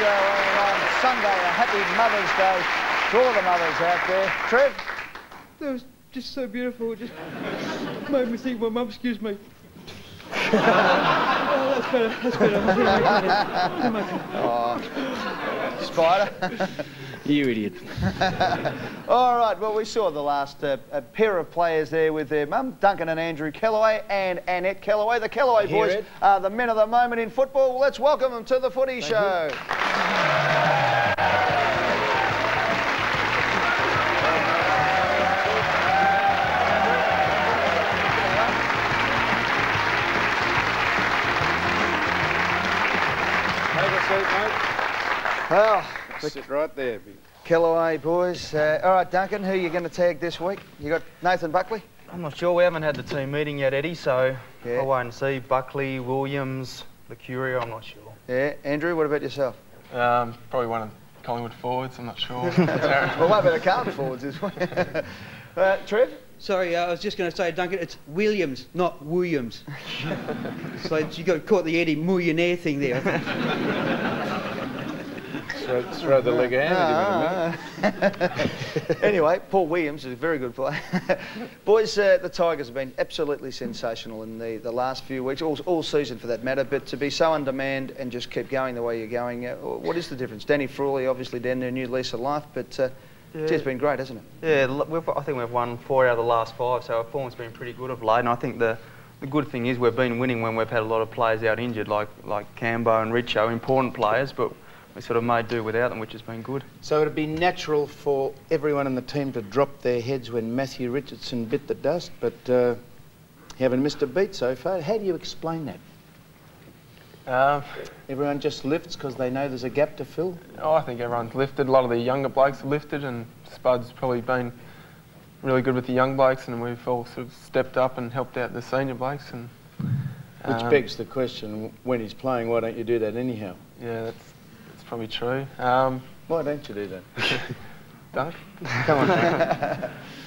show and on Sunday. A happy Mother's Day to all the mothers out there. Trev? That was just so beautiful. It just made me think my mum, excuse me. oh, that's better, that's better. Oh, Spider? You idiot. All right, well, we saw the last uh, a pair of players there with their mum, Duncan and Andrew Kellaway and Annette Kellaway. The Kellaway boys it. are the men of the moment in football. Let's welcome them to the footy show. Have a seat, mate. Well, Sit right there. big- Kellaway boys. Uh, all right, Duncan, who are you going to tag this week? You got Nathan Buckley? I'm not sure. We haven't had the team meeting yet, Eddie, so Yeah. I'll wait and see. Buckley, Williams, Mercurio, I'm not sure. Yeah. Andrew, what about yourself? Um, probably one of Collingwood forwards, I'm not sure. well, what about the Carlton forwards this week? uh, Trev? Sorry, uh, I was just going to say, Duncan, it's Williams, not Williams. so you got caught the Eddie millionaire thing there. Throw, throw the leg out. Ah, ah. anyway, Paul Williams is a very good player. Boys, uh, the Tigers have been absolutely sensational in the, the last few weeks, all, all season for that matter, but to be so on demand and just keep going the way you're going, uh, what is the difference? Danny Frawley, obviously down there, new lease of life, but uh, Yeah. gee, it's been great, hasn't it? Yeah, l- we've, I think we've won four out of the last five, so our form's been pretty good of late. And I think the, the good thing is we've been winning when we've had a lot of players out injured, like like Cambo and Richo, important players, but we sort of made do without them, which has been good. So it'd be natural for everyone in the team to drop their heads when Matthew Richardson bit the dust, but uh, you haven't missed a beat so far. How do you explain that? um, Everyone just lifts because they know there's a gap to fill? oh, I think everyone's lifted. A lot of the younger blokes have lifted, and Spud's probably been really good with the young blokes, and we've all sort of stepped up and helped out the senior blokes. And Which um, begs the question, when he's playing, why don't you do that anyhow? Yeah, that's that's probably true. Um, Why don't you do that? Doug?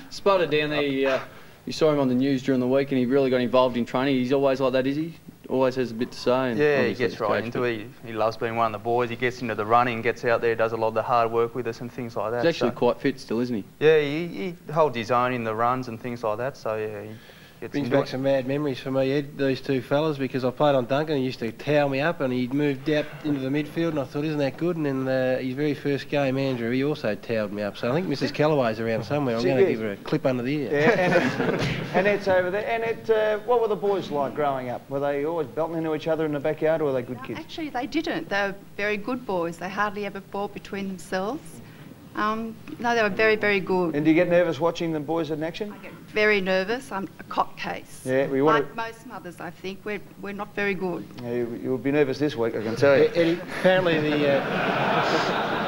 Spotted down there. You, uh, you saw him on the news during the week, and he really got involved in training. He's always like that, is he? Always has a bit to say. And Yeah, he gets right coach, into it. He, he loves being one of the boys. He gets into the running, gets out there, does a lot of the hard work with us and things like that. He's actually so- quite fit still, isn't he? Yeah, he, he holds his own in the runs and things like that. So yeah, he gets Brings back it. some mad memories for me, Ed, these two fellas, because I played on Duncan. He used to towel me up, and he'd moved out into the midfield, and I thought, isn't that good? And then uh, his very first game, Andrew, he also towelled me up. So I think Mrs. Kellaway's around somewhere. I'm going to give her a clip under the ear. Yeah, and it's over there. Annette, uh, what were the boys like growing up? Were they always belting into each other in the backyard, or were they good kids? Actually, they didn't. They were very good boys. They hardly ever fought between themselves. Um, no, they were very, very good. And do you get nervous watching the boys in action? I get very nervous. I'm a cop case. Yeah, we want like most mothers, I think. We're, we're not very good. Yeah, you, you'll be nervous this week, I can tell you. Eddie, apparently the uh,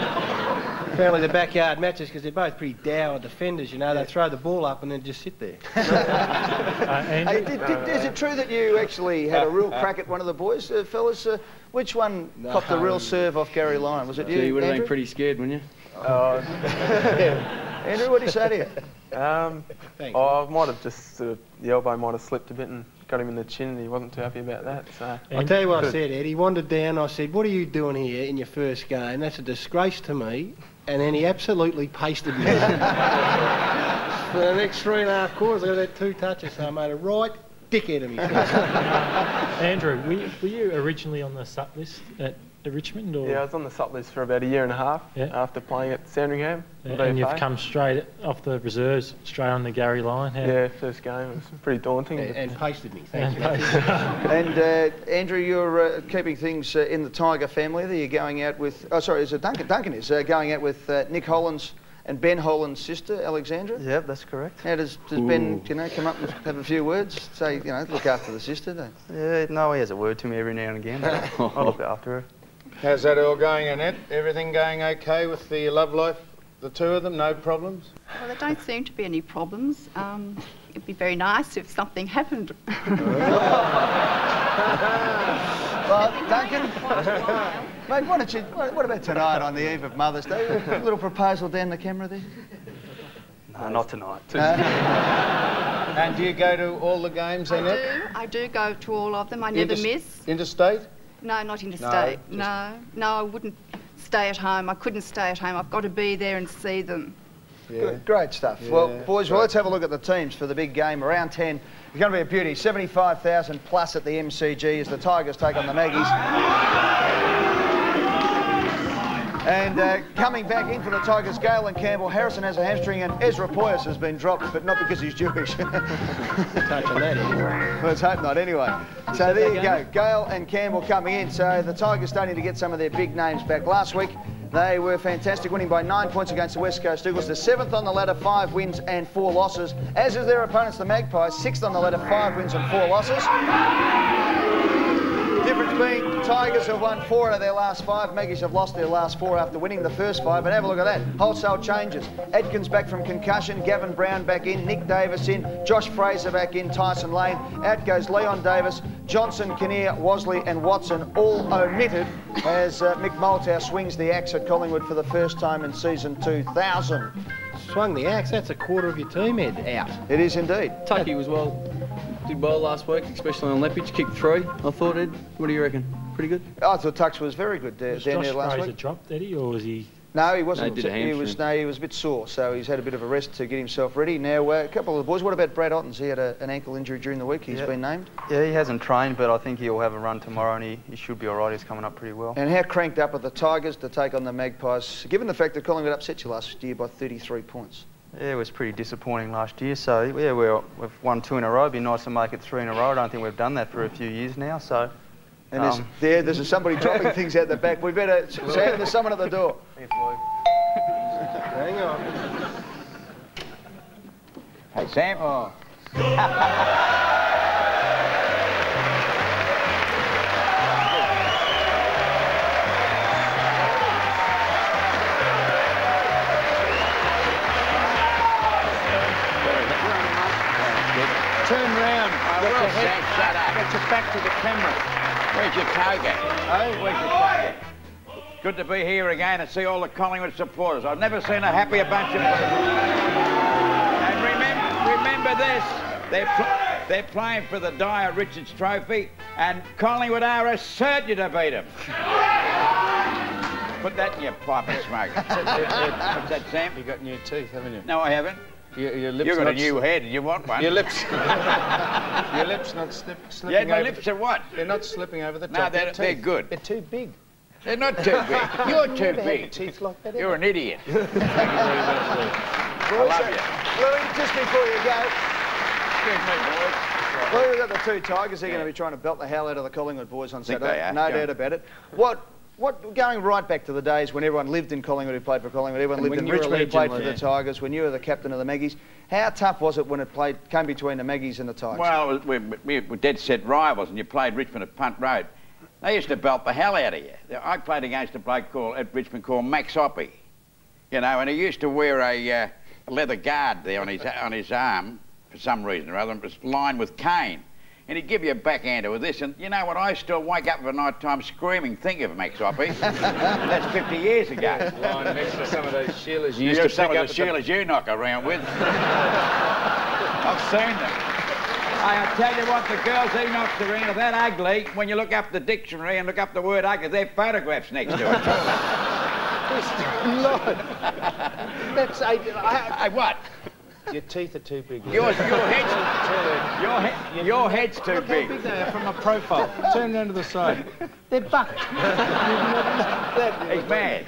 apparently the backyard matches because they're both pretty dour defenders. You know, they throw the ball up and then just sit there. Hey, did, did, is it true that you actually had a real crack at one of the boys, uh, fellas? Uh, which one copped the real serve off Gary Lyon? Was it you, So you would have been pretty scared, wouldn't you? Andrew, what did he say to you? Um, Thanks. oh, I might have just sort of, the elbow might have slipped a bit and got him in the chin, and he wasn't too happy about that. So I'll tell you what I said, Ed. He wandered down. I said, "What are you doing here in your first game? That's a disgrace to me." And then he absolutely pasted me. For the next three and a half quarters, I got that two touches, so I made a right dickhead of me. Andrew, were you, were you originally on the sub list at the Richmond, or yeah, I was on the sup list for about a year and a half Yeah. after playing at Sandringham. Yeah, and you've come straight off the reserves, straight on the Gary Lyon? How- Yeah, first game. It was pretty daunting. and, and pasted me. Thank And- you. And uh, Andrew, you're uh, keeping things uh, in the Tiger family. There, you're going out with. Oh, sorry, is it Duncan? Duncan is uh, going out with uh, Nick Holland's and Ben Holland's sister, Alexandra. Yep, that's correct. How does, does Ben, you know, come up and have a few words? Say, you know, look after the sister. Don't Yeah, no, he has a word to me every now and again. I'll look after her. How's that all going, Annette? Everything going okay with the love life? The two of them, no problems? Well, there don't seem to be any problems. Um, it'd be very nice if something happened. Well, Duncan, mate, why don't you? What, what about tonight on the eve of Mother's Day? A little proposal down the camera there. No, not tonight. And do you go to all the games, Annette? I Annette? do. I do go to all of them. I never Inters- miss. Interstate? No, not interstate. just- No, no, I wouldn't stay at home. I couldn't stay at home. I've got to be there and see them. Good, great stuff. well, boys, well, let's have a look at the teams for the big game. Round 10 it's going to be a beauty. 75,000 plus at the MCG as the Tigers take on the Maggies. And uh, coming back in for the Tigers, Gale and Campbell. Harrison has a hamstring and Ezra Poyas has been dropped, but not because he's Jewish. Touch on that? Let's hope not, anyway. So there you go. Gale and Campbell coming in. So the Tigers starting to get some of their big names back. Last week, they were fantastic, winning by nine points against the West Coast Eagles. The seventh on the ladder, five wins and four losses. As is their opponents, the Magpies, sixth on the ladder, five wins and four losses. Difference being, Tigers have won four out of their last five. Maggies have lost their last four after winning the first five. But have a look at that. Wholesale changes. Adkins back from concussion. Gavin Brown back in. Nick Davis in. Josh Fraser back in. Tyson Lane. Out goes Leon Davis. Johnson, Kinnear, Wasley and Watson all omitted as uh, Mick Malthouse swings the axe at Collingwood for the first time in season 2000. Swung the axe, that's a quarter of your team head out. It is indeed. Tucky was well, did well last week, especially on Leppage, kicked three. I thought, Ed, what do you reckon? Pretty good? I thought Tux was very good uh, Was down Josh there last Fraser week. dropped, Eddie, or was he? No, he wasn't. No, he a he was no, he was a bit sore, so he's had a bit of a rest to get himself ready. Now, uh, a couple of the boys. What about Brad Ottens? He had a, an ankle injury during the week. He's Yeah. been named. Yeah, he hasn't trained, but I think he'll have a run tomorrow and he, he should be all right. He's coming up pretty well. And how cranked up are the Tigers to take on the Magpies, given the fact that Collingwood upset you last year by 33 points? Yeah, it was pretty disappointing last year. So, yeah, we're, we've won two in a row. It'd be nice to make it three in a row. I don't think we've done that for a few years now. So, And there's, Um, there, there's somebody dropping things out the back. We better. Sam, there's someone at the door. Hey, Hang on. Hey, Sam. Oh. Where's your toga? Hey, where's your? Good to be here again and see all the Collingwood supporters. I've never seen a happier bunch of people. And remember, remember this. They're, pl- they're playing for the Dyer Richards Trophy, and Collingwood are a certain to beat them. Put that in your pipe and smoke. it. What's that, Sam? You've got new teeth, haven't you? No, I haven't. Your, your lips You've got a new sli- head. You want one? Your lips. your lips not slip, slipping Yeah, my over. lips are what? They're not slipping over the top. No, they're, Your they're good. They're too big. They're not too big. You're too Never had big. teeth like that. You're ever. an idiot. Boys, I love you. Louis, just before you go, Excuse me, boys. well, we've got the two Tigers. They're going to be trying to belt the hell out of the Collingwood boys on Think Saturday. they are. No Go doubt on. about it. What? What, going right back to the days when everyone lived in Collingwood who played for Collingwood, everyone And lived in you were a Richmond who played for like- the Tigers, when you were the captain of the Maggies, how tough was it when it played came between the Maggies and the Tigers? Well, was- we, we were dead set rivals, and you played Richmond at Punt Road. They used to belt the hell out of you. I played against a bloke called, at Richmond called Max Oppy, you know, and he used to wear a, uh, leather guard there on his, on his arm for some reason or other, and it was lined with cane. And he'd give you a backhander with this, and you know what? I still wake up at night time screaming, think of Max Oppy. That's 50 years ago. Lying next to some of those Sheilas you You used know to some pick of up the at Sheilas you knock around with. I've seen them. I tell you what, the girls he knocks around are that ugly. When you look up the dictionary and look up the word ugly, there are photographs next to it. Lord. That's I, I, hey, what? Your teeth are too big. Yours, your head's, your, he, your head's too Look how big big. they are from a profile. Turn round to the side. They're bucked. He's mad.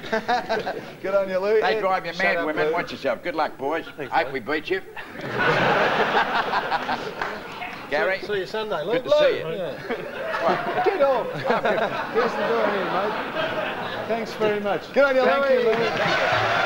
Good on you, Louis. They Ed, drive you shut mad, up, women. Lou. Watch yourself. Good luck, boys. Hope we beat you. Gary? See you Sunday. Good to see you. Yeah. Get off. Here's the door here, mate. Thanks very much. Good on you, Thank Louis. you, Louis.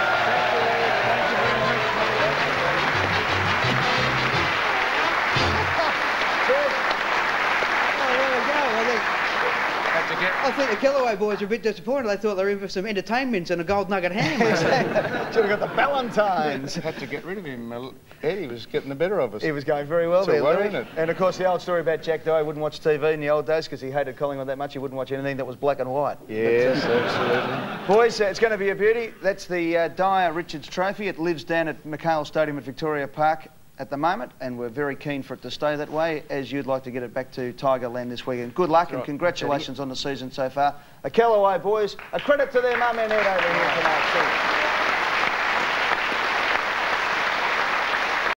I think the Kellaway boys are a bit disappointed. They thought they were in for some entertainments and a gold nugget ham. Should have got the Valentines. Had to get rid of him. Uh, Eddie was getting the better of us. He was going very well It's there, worry, Louis. isn't it? And of course, the old story about Jack Dyer wouldn't watch TV in the old days because he hated Collingwood that much. He wouldn't watch anything that was black and white. Yes, absolutely. Boys, uh, it's going to be a beauty. That's the uh, Dyer Richards Trophy. It lives down at McHale Stadium at Victoria Park. At the moment, and we're very keen for it to stay that way, as you'd like to get it back to Tigerland this weekend. Good luck and right. congratulations on the season so far. A Kellaway boys, a credit to their mum and Ed over here tonight.